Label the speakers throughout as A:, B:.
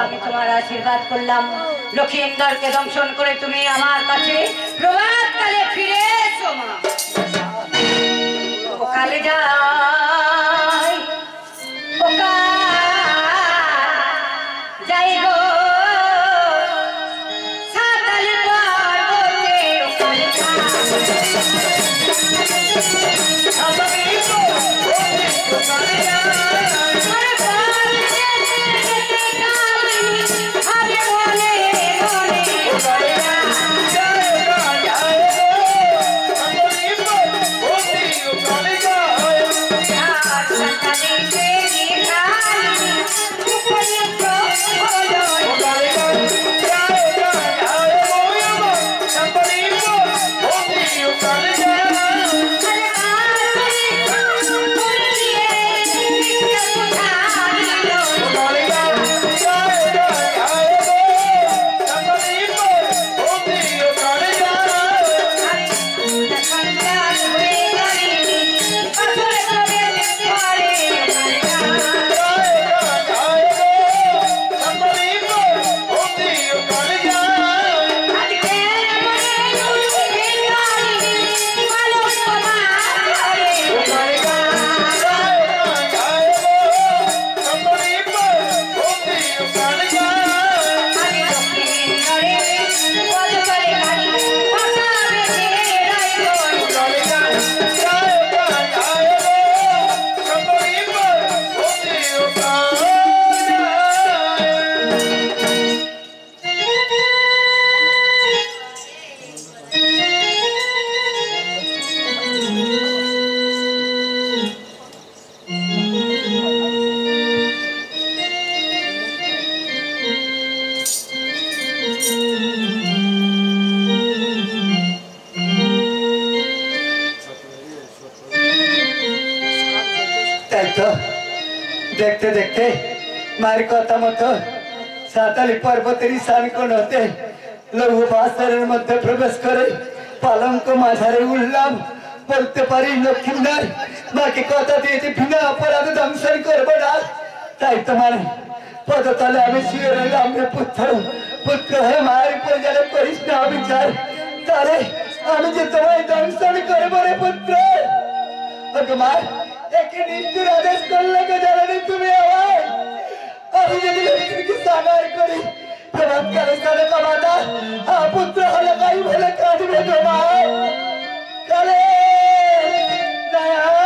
A: আমি তোমার আশীর্বাদ করলাম। লক্ষিন্দরকে দংশন করে তুমি আমার কাছে প্রভাত কালে ফিরে এসো মা। কালে যাই
B: দেখতে দেখতে মায়ের কথা মতো সাঁতালি পর্বতের ঈশান কোণ হতে লঘু বাসরের মধ্যে প্রবেশ করে পালঙ্ক মাঝারে উঠলাম বলতে পারি লক্ষ্মীন্দর মাকে কথা দিয়েছি বিনা অপরাধ দংশন করবো না তাই তোমার পদতলে আমি শুয়ে রইলাম রে পুত্র পুত্র হে মায়ের উপর যেন করিস না অবিচার তাহলে আমি যে তোমায় দংশন করবো রে পুত্র ভগবান একে নিষ্ঠুর আদেশ করলে কে জানি তুমি আমার আমি যদি লক্ষ্মীকে সাগার করি, প্রভাতকালে সারে কমাতা পুত্র হলে কাই বলে কাঁদবে তোমার কালে দয়াম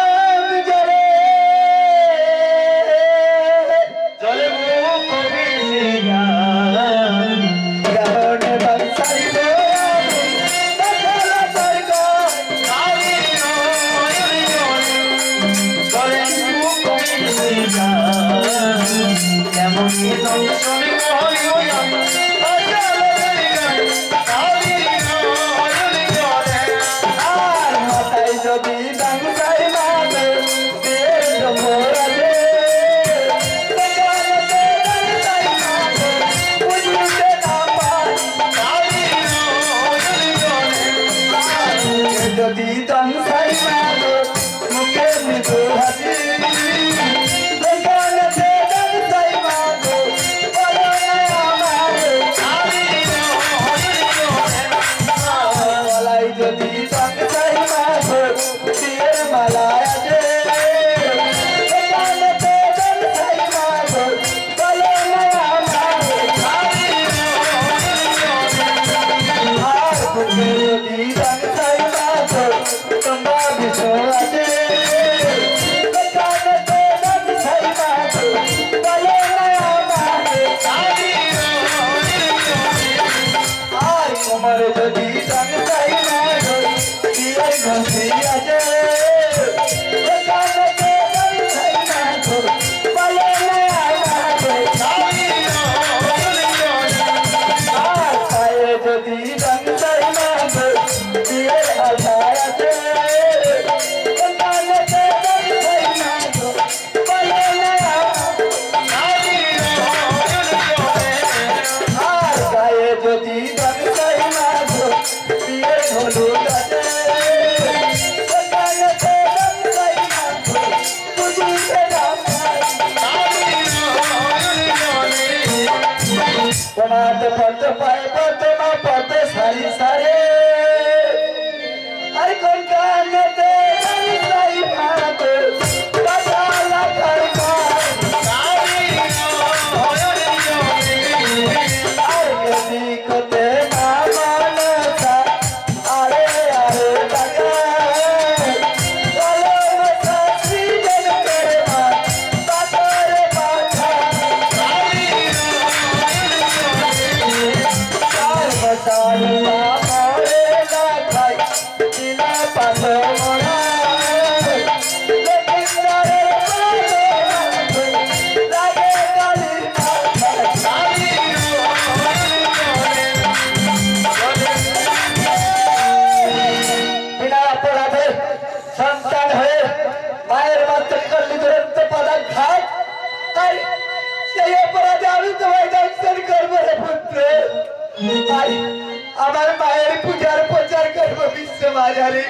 B: আমার মায়ের পূজার প্রচার করবো বিশ্ব বাজারে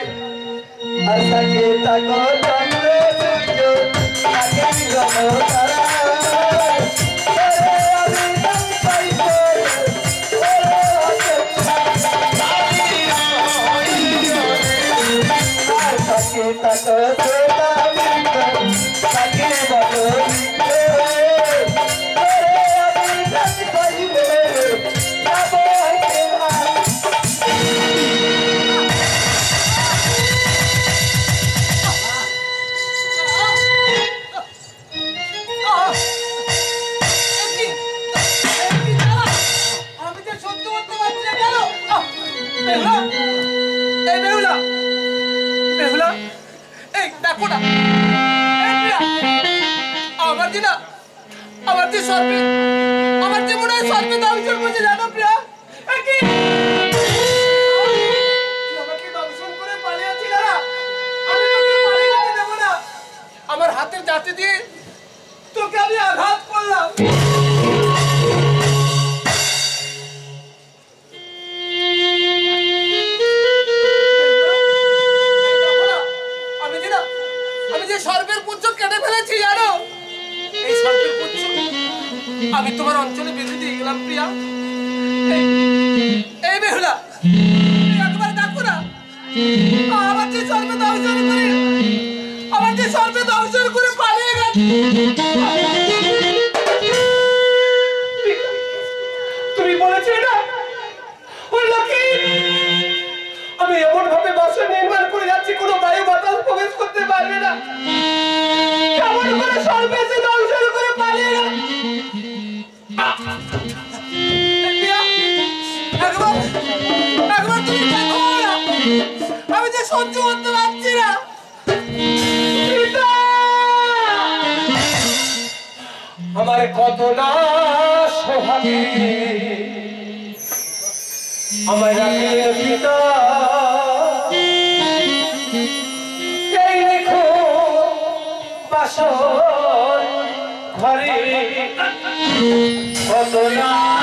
B: আশাকে তাকো চন্দ্র সূর্য তাকে গণ তারা
C: আমার যে সর্বে আমার হয় সর্বে দংশন করছে জানো প্রিয়া? করে আমি পালিয়ে না। আমার হাতের জাতি দিয়ে তোকে আমি আঘাত করলাম। আমি তোমার অঞ্চলে বেঁধে দিয়ে গেলাম, প্রিয়া। এই- বেহুলা একবার দেখো না। আমার যে সর্পে দংশন করে, আমার যে সর্পে দংশন করে পালিয়ে গেছে তুমি আমি এমন করে যাচ্ছি, কোনো বায়ু বাতাস প্রবেশ করতে পারবে না। কেমন করে যে সহ্য করতে পারছি না। আমার কত না সোহাগে। আমার পিতা। ঘরে। কত না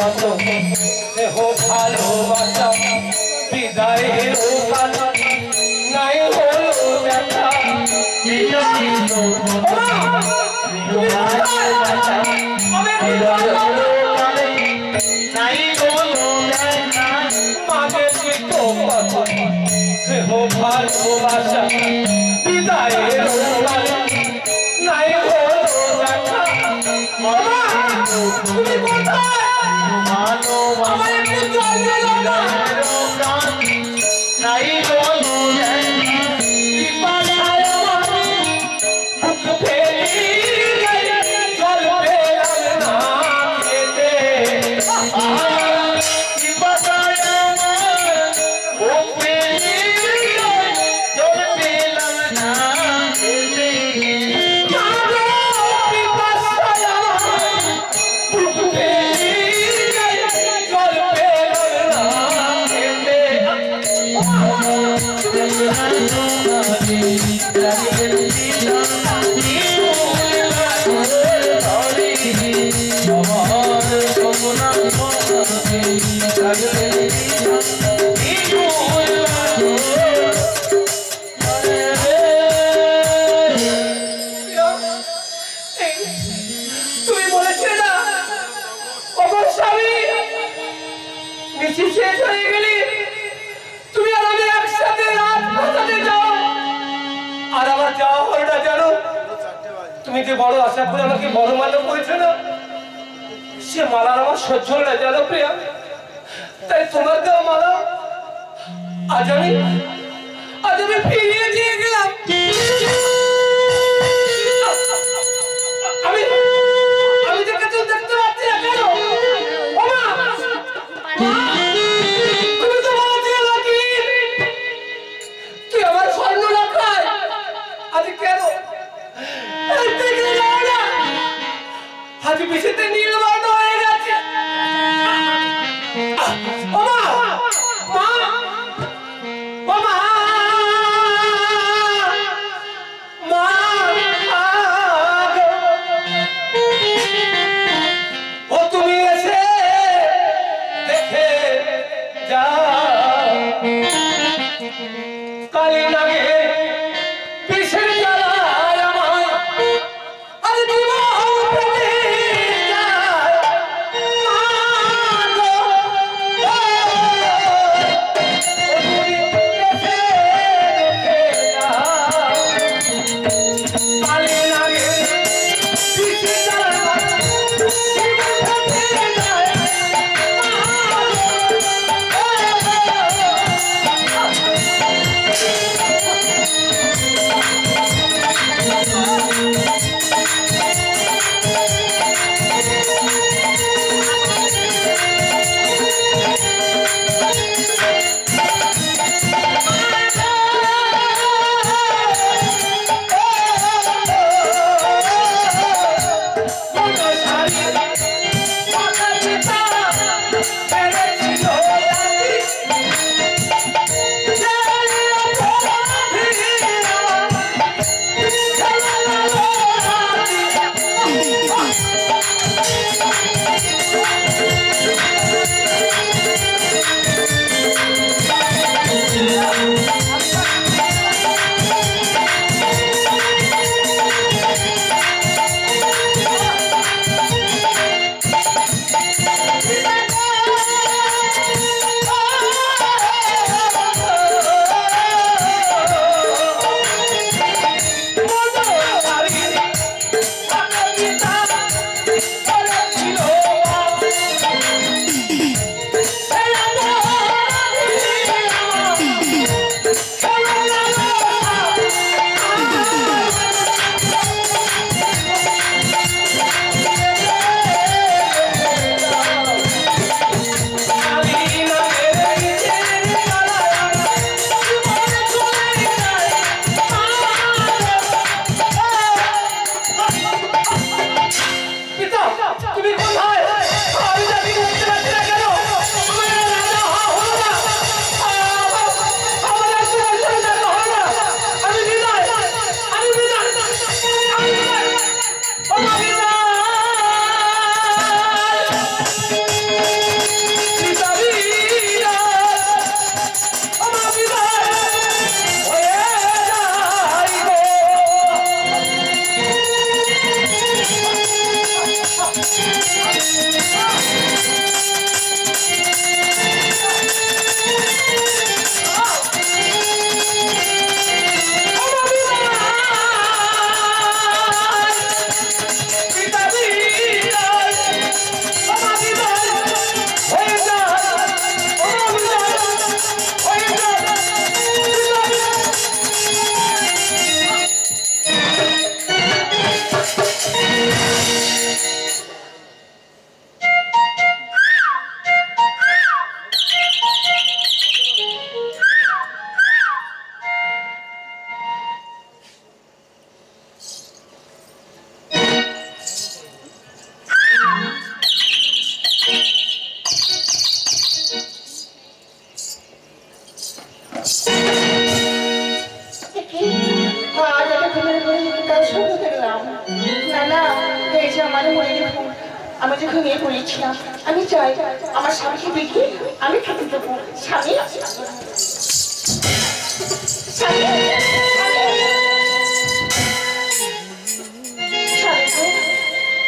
C: পালন দেহ ভালোবাসা বিদায়ের 아 থেকে বড় আশা করে আমাকে বড় মালা করেছে না, সে মালার আমার সহ্য না, জানো প্রিয়া? তাই তোমার দেওয়া মালা আজ আমি আজ আমি ফিরিয়ে দিয়ে গেলাম।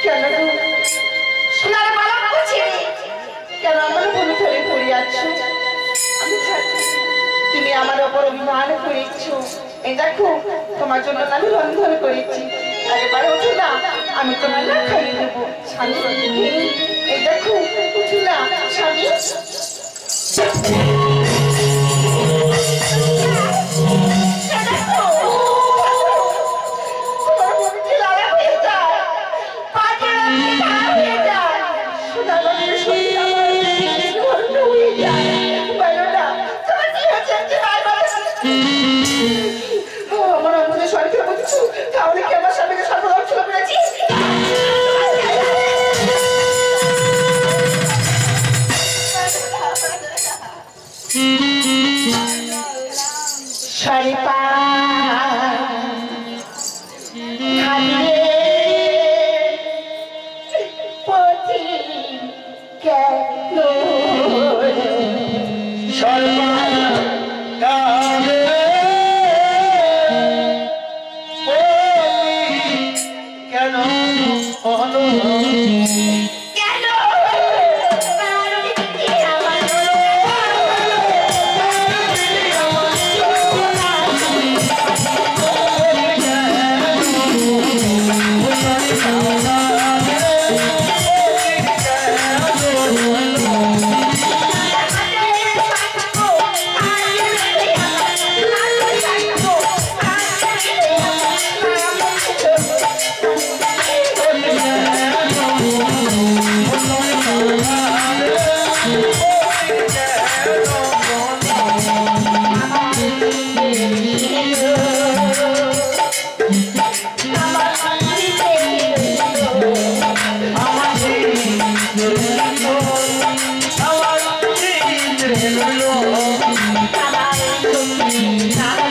C: কেন?
D: সোনার মালা পরছি। কেন আমার ভূমি ফেলে পড়ে যাচ্ছ আমি তুমি আমার ওপর অভিমান করেছ। এই দেখো, তোমার জন্য আমি রন্ধন করেছি। একবার না, আমি তোমার না দেবো। স্বামী এই দেখো না, স্বামী।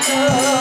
E: Oh.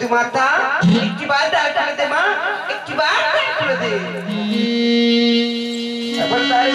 E: স্যার বধু মাতা একটি বার ডাল খুলে দে মা একটি বার ডাল খুলে দে এখন ডাল